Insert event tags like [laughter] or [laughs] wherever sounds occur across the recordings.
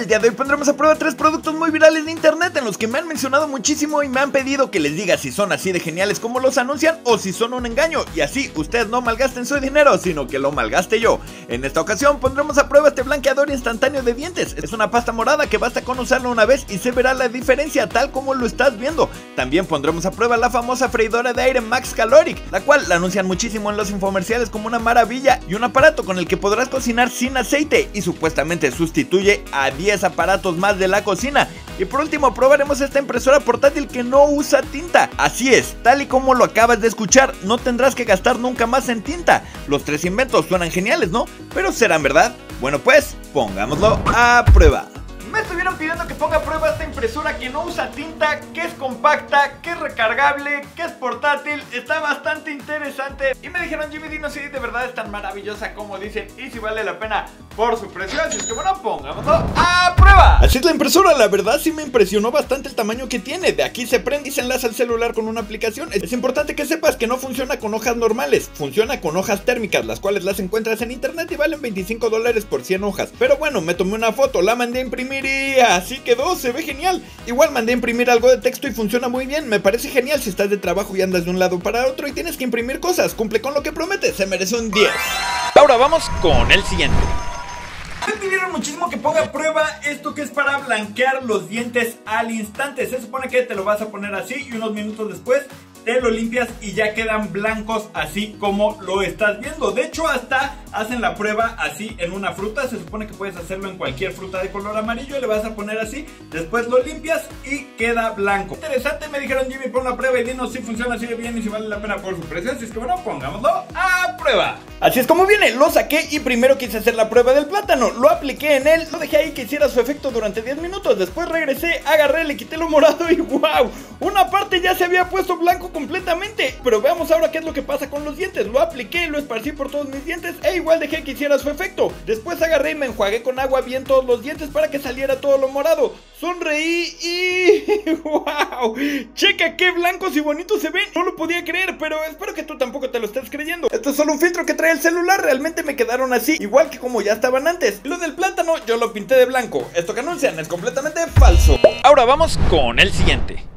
El día de hoy pondremos a prueba tres productos muy virales de internet en los que me han mencionado muchísimo y me han pedido que les diga si son así de geniales como los anuncian o si son un engaño y así ustedes no malgasten su dinero sino que lo malgaste yo. En esta ocasión pondremos a prueba este blanqueador instantáneo de dientes. Es una pasta morada que basta con usarlo una vez y se verá la diferencia tal como lo estás viendo. También pondremos a prueba la famosa freidora de aire Max Caloric, la cual la anuncian muchísimo en los infomerciales como una maravilla y un aparato con el que podrás cocinar sin aceite y supuestamente sustituye a 10 aparatos más de la cocina. Y por último probaremos esta impresora portátil que no usa tinta. Así es, tal y como lo acabas de escuchar, no tendrás que gastar nunca más en tinta. Los tres inventos suenan geniales, ¿no? Pero serán verdad. Bueno pues, pongámoslo a prueba. Me estuvieron pidiendo que ponga a prueba esta impresora que no usa tinta, que es compacta, que es recargable, que es portátil, está bastante interesante. Y me dijeron, Jimmy, dinos si de verdad es tan maravillosa como dicen y si vale la pena por su precio. Así es que bueno, pongámoslo a prueba. Así es la impresora, la verdad sí me impresionó bastante el tamaño que tiene. De aquí se prende y se enlaza al celular con una aplicación. Es importante que sepas que no funciona con hojas normales, funciona con hojas térmicas, las cuales las encuentras en internet y valen 25 dólares por 100 hojas. Pero bueno, me tomé una foto, la mandé a imprimir así quedó, se ve genial. Igual mandé a imprimir algo de texto y funciona muy bien. Me parece genial si estás de trabajo y andas de un lado para otro y tienes que imprimir cosas. Cumple con lo que promete, se merece un 10. Ahora vamos con el siguiente. Me pidieron muchísimo que ponga a prueba esto que es para blanquear los dientes al instante. Se supone que te lo vas a poner así y unos minutos después te lo limpias y ya quedan blancos así como lo estás viendo. De hecho, hasta hacen la prueba así en una fruta. Se supone que puedes hacerlo en cualquier fruta de color amarillo y le vas a poner así. Después lo limpias y queda blanco. Interesante, me dijeron Jimmy, pon la prueba y dinos si funciona de bien y si vale la pena por su precio. Así es que bueno, pongámoslo a prueba. Así es como viene, lo saqué y primero quise hacer la prueba del plátano. Lo apliqué en él, lo dejé ahí que hiciera su efecto durante 10 minutos. Después regresé, agarré, le quité lo morado y wow, una parte ya se había puesto blanco completamente. Pero veamos ahora qué es lo que pasa con los dientes. Lo apliqué, lo esparcí por todos mis dientes e igual dejé que hiciera su efecto. Después agarré y me enjuagué con agua bien todos los dientes para que saliera todo lo morado. Sonreí y [laughs] wow, checa qué blancos y bonitos se ven. No lo podía creer, pero espero que tú tampoco te lo estés creyendo. Esto es solo un filtro que trae el celular, realmente me quedaron así, igual que como ya estaban antes. Lo del plátano yo lo pinté de blanco. Esto que anuncian es completamente falso. Ahora vamos con el siguiente.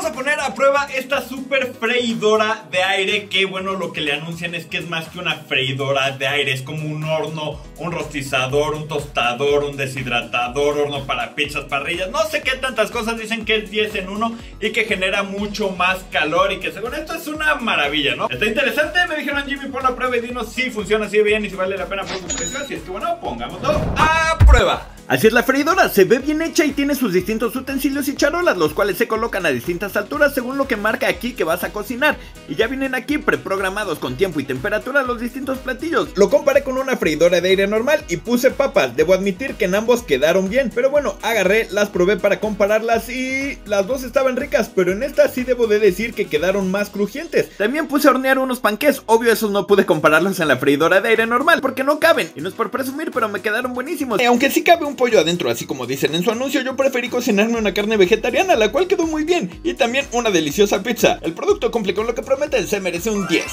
Vamos a poner a prueba esta super freidora de aire que bueno lo que le anuncian es que es más que una freidora de aire, es como un horno, un rostizador, un tostador, un deshidratador, horno para pizzas, parrillas, no sé qué tantas cosas dicen que es 10 en 1 y que genera mucho más calor y que según esto es una maravilla, ¿no? Está interesante, me dijeron Jimmy pon la prueba y dinos si funciona así bien y si vale la pena por su precio, así es que bueno, pongámoslo a prueba. Así es la freidora, se ve bien hecha y tiene sus distintos utensilios y charolas, los cuales se colocan a distintas alturas según lo que marca aquí que vas a cocinar. Y ya vienen aquí preprogramados con tiempo y temperatura los distintos platillos. Lo comparé con una freidora de aire normal y puse papas. Debo admitir que en ambos quedaron bien, pero bueno, agarré, las probé para compararlas y las dos estaban ricas, pero en esta sí debo de decir que quedaron más crujientes. También puse a hornear unos panqués, obvio esos no pude compararlos en la freidora de aire normal porque no caben. Y no es por presumir, pero me quedaron buenísimos. aunque sí cabe un pollo adentro, así como dicen en su anuncio, yo preferí cocinarme una carne vegetariana, la cual quedó muy bien, y también una deliciosa pizza. El producto cumple con lo que promete, se merece un 10.